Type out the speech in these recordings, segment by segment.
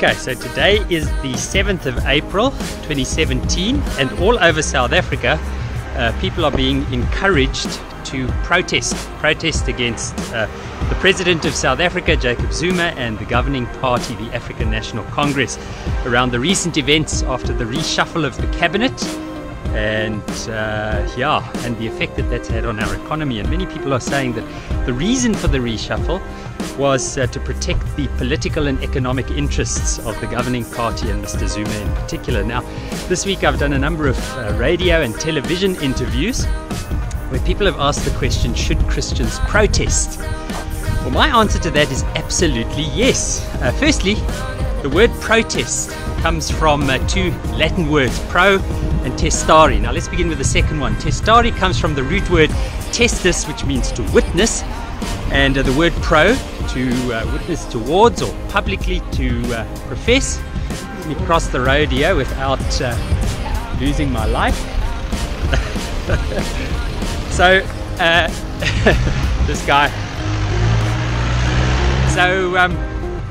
Okay, so today is the 7th of April 2017, and all over South Africa, uh, people are being encouraged to protest. Protest against uh, the President of South Africa, Jacob Zuma, and the governing party, the African National Congress, around the recent events after the reshuffle of the cabinet and uh, yeah, and the effect that that's had on our economy. And many people are saying that the reason for the reshuffle was uh, to protect the political and economic interests of the governing party and Mr. Zuma in particular. Now, this week I've done a number of uh, radio and television interviews where people have asked the question should Christians protest? Well, my answer to that is absolutely yes. Uh, firstly, the word protest comes from uh, two Latin words, pro and testare. Now let's begin with the second one. Testare comes from the root word testis, which means to witness, and uh, the word pro, to uh, witness towards or publicly to uh, profess. Let me cross the road here without losing my life. so, this guy. So, um,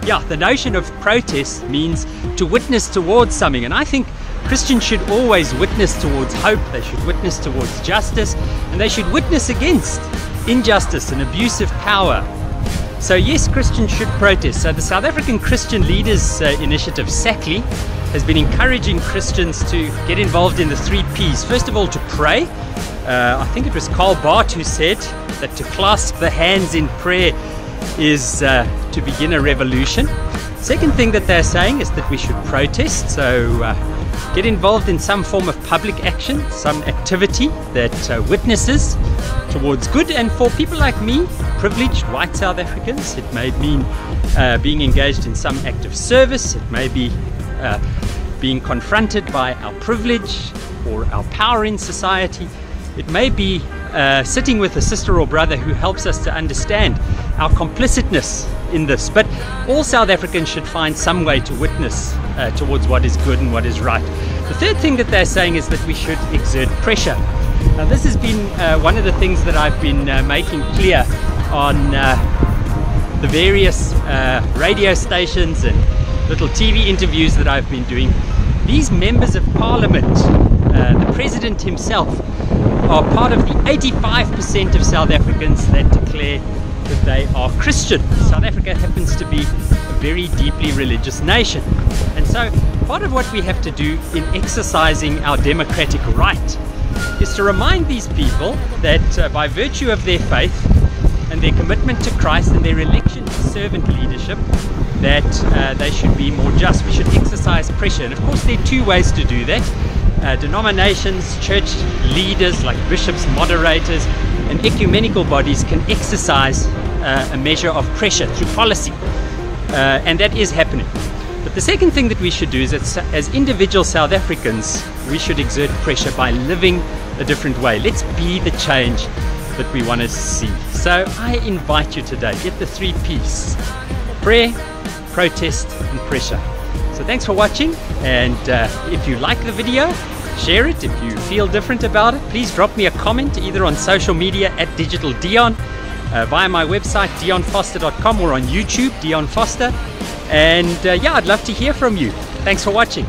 yeah, the notion of protest means to witness towards something, and I think Christians should always witness towards hope, they should witness towards justice, and they should witness against injustice and abuse of power. So, yes, Christians should protest. So, the South African Christian Leaders uh, Initiative, SACLI, has been encouraging Christians to get involved in the three P's. First of all, to pray. Uh, I think it was Karl Barth who said that to clasp the hands in prayer is uh, to begin a revolution. Second thing that they're saying is that we should protest. So, uh, get involved in some form of public action, some activity that uh, witnesses towards good. And for people like me, privileged white South Africans, it may mean uh, being engaged in some act of service, it may be uh, being confronted by our privilege or our power in society, it may be uh, sitting with a sister or brother who helps us to understand our complicitness in this. But all South Africans should find some way to witness uh, towards what is good and what is right. The third thing that they're saying is that we should exert pressure. Now, this has been uh, one of the things that I've been uh, making clear on uh, the various uh, radio stations and little TV interviews that I've been doing. These members of parliament, uh, the president himself, are part of the 85% of South Africans that declare that they are Christian. South Africa happens to be a very deeply religious nation. And so part of what we have to do in exercising our democratic right is to remind these people that uh, by virtue of their faith and their commitment to Christ and their election to servant leadership, that uh, they should be more just. We should exercise pressure. And of course, there are two ways to do that. Uh, denominations, church leaders like bishops, moderators, and ecumenical bodies can exercise uh, a measure of pressure through policy. Uh, and that is happening. But the second thing that we should do is that as individual South Africans, we should exert pressure by living a different way. Let's be the change that we want to see. So I invite you today, get the three P's prayer, protest, and pressure. So thanks for watching. And uh, if you like the video, share it. If you feel different about it, please drop me a comment either on social media at Digital Dion, uh, via my website dionforster.com or on YouTube, Dion Forster. And uh, yeah, I'd love to hear from you. Thanks for watching.